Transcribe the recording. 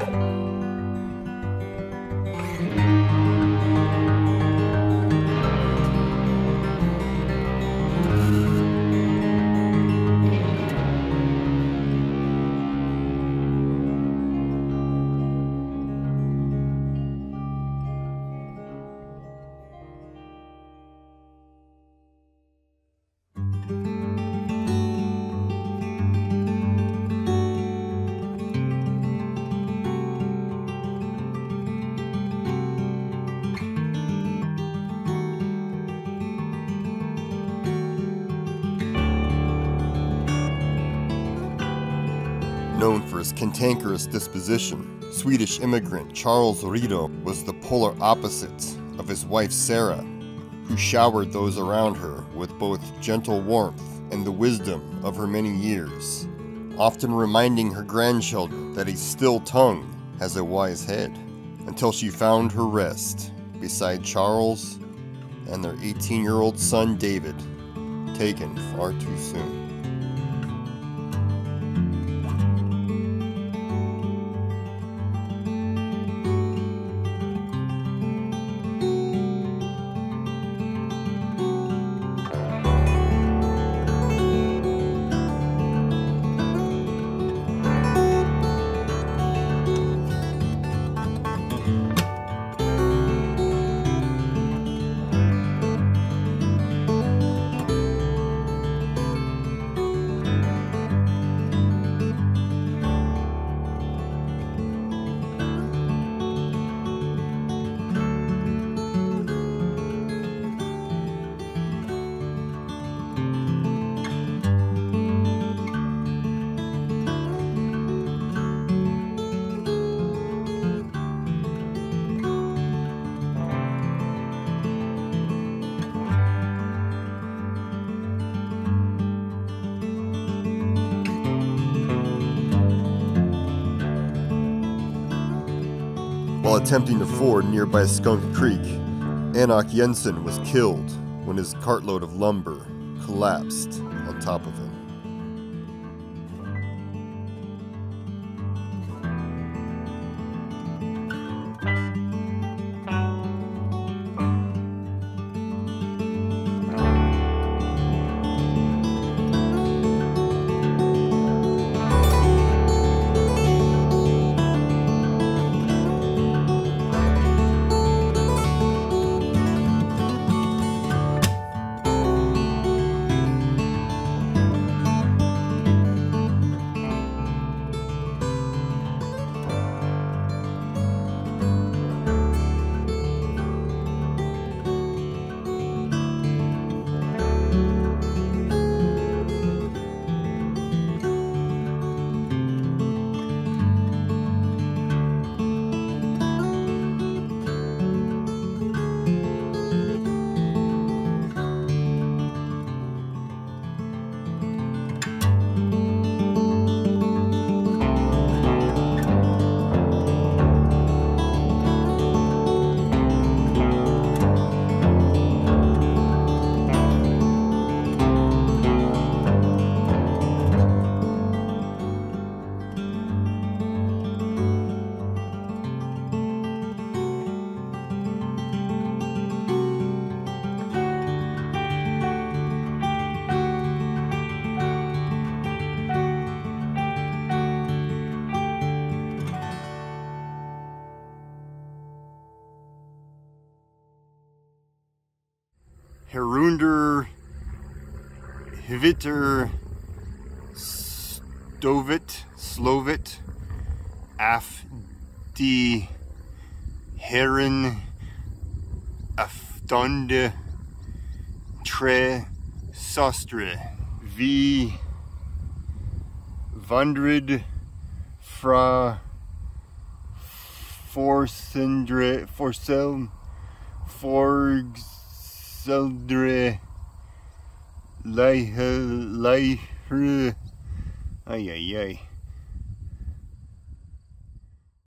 Bye. Known for his cantankerous disposition, Swedish immigrant Charles Rido was the polar opposite of his wife Sarah, who showered those around her with both gentle warmth and the wisdom of her many years, often reminding her grandchildren that a still tongue has a wise head, until she found her rest beside Charles and their 18 year old son David, taken far too soon. While attempting to ford nearby Skunk Creek, Anok Jensen was killed when his cartload of lumber collapsed on top of him. Herunder Hvitter Stovit Slovit Af de Herren Aftonde Tre Sostre Vi Vandrid Fra Forsendre Forsel Forgs Sildre Leihre Ay ay ay